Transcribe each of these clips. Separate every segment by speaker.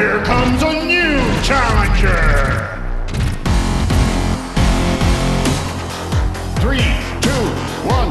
Speaker 1: Here comes a new challenger! Three, two, one,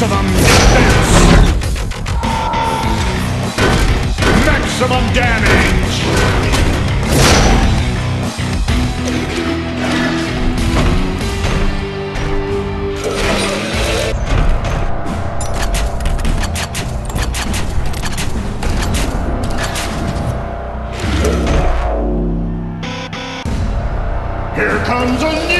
Speaker 1: Maximum defense! Maximum damage! Here comes a new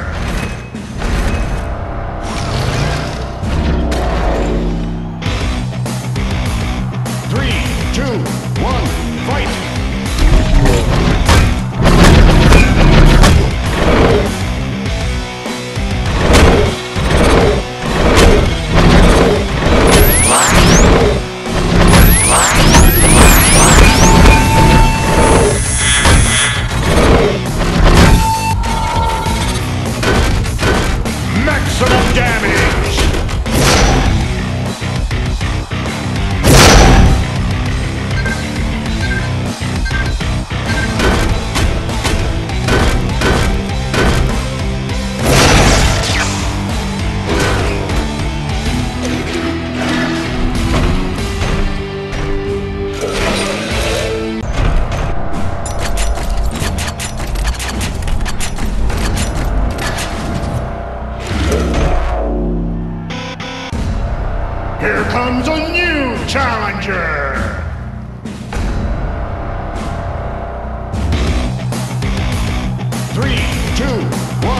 Speaker 1: Three, two, one.